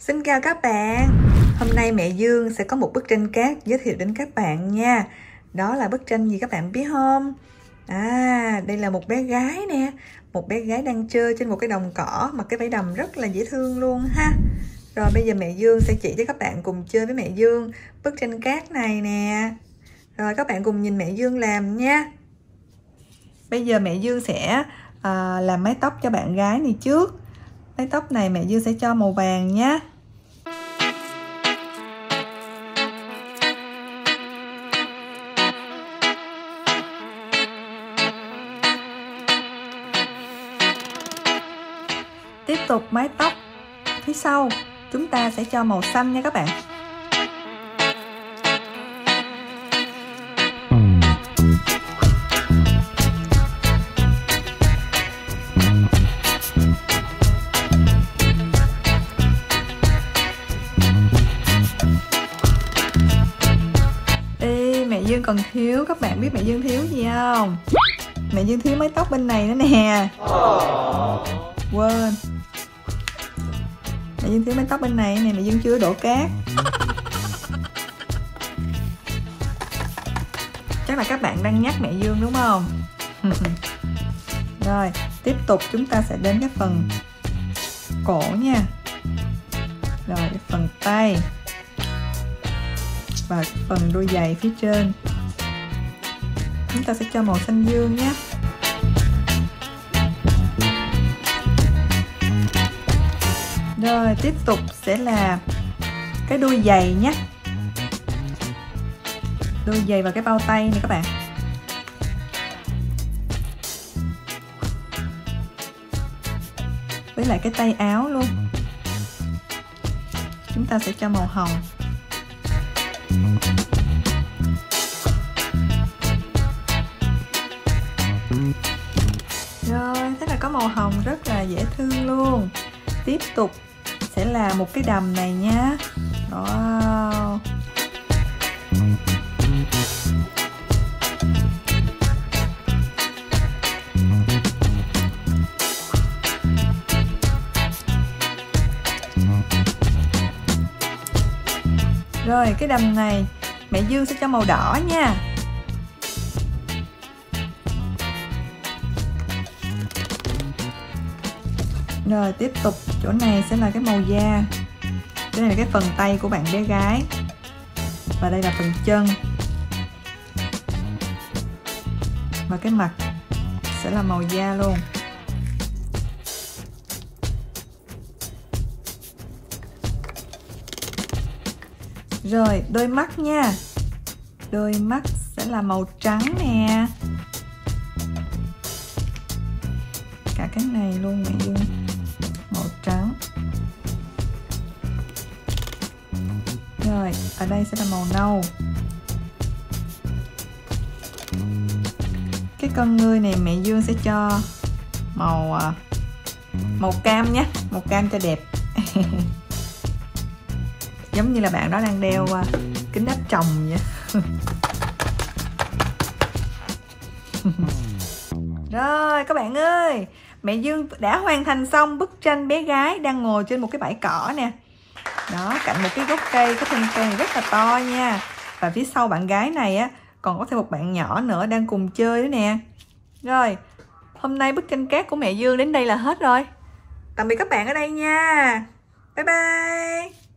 Xin chào các bạn. Hôm nay mẹ Dương sẽ có một bức tranh cát giới thiệu đến các bạn nha. Đó là bức tranh gì các bạn biết không? À, đây là một bé gái nè. Một bé gái đang chơi trên một cái đồng cỏ Mặc cái váy đầm rất là dễ thương luôn ha. Rồi bây giờ mẹ Dương sẽ chỉ cho các bạn cùng chơi với mẹ Dương Bức tranh cát này nè. Rồi các bạn cùng nhìn mẹ Dương làm nha. Bây giờ mẹ Dương sẽ à, làm mái tóc cho bạn gái này trước mái tóc này mẹ Dương sẽ cho màu vàng nhé tiếp tục mái tóc phía sau, chúng ta sẽ cho màu xanh nha các bạn. Còn thiếu. Các bạn biết mẹ Dương thiếu gì không? Mẹ Dương thiếu mái tóc bên này nữa nè. Quên. Mẹ Dương thiếu mái tóc bên này nè mẹ Dương chưa đổ cát. Chắc là các bạn đang nhắc mẹ Dương đúng không? Rồi tiếp tục chúng ta sẽ đến cái phần cổ nha. Rồi phần tay và phần đôi giày phía trên chúng ta sẽ cho màu xanh dương nhé. Rồi, tiếp tục sẽ là cái đuôi giày nhé. Đuôi giày và cái bao tay này các bạn. Với lại cái tay áo luôn. Chúng ta sẽ cho màu hồng. Màu hồng rất là dễ thương luôn. Tiếp tục sẽ là một cái đầm này nha. Wow rồi, cái đầm này mẹ Dương sẽ cho màu đỏ nha. Rồi tiếp tục, chỗ này sẽ là cái màu da. Cái này là cái phần tay của bạn bé gái. Và đây là phần chân. Và cái mặt sẽ là màu da luôn. Rồi, đôi mắt nha. Đôi mắt sẽ là màu trắng nè. Cả cái này luôn, mẹ dương màu trắng. Rồi, ở đây sẽ là màu nâu. Cái con ngươi này mẹ dương sẽ cho màu à, màu cam nhé, màu cam cho đẹp. Giống như là bạn đó đang đeo à, kính áp tròng vậy. Rồi, các bạn ơi mẹ Dương đã hoàn thành xong bức tranh bé gái đang ngồi trên một cái bãi cỏ nè. Đó, cạnh một cái gốc cây cái thân cây rất là to nha. Và phía sau bạn gái này á, còn có thêm một bạn nhỏ nữa đang cùng chơi nữa nè. Rồi, hôm nay bức tranh cát của mẹ Dương đến đây là hết rồi. Tạm biệt các bạn ở đây nha. Bye bye.